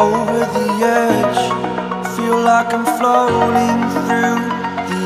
over the edge. Feel like I'm floating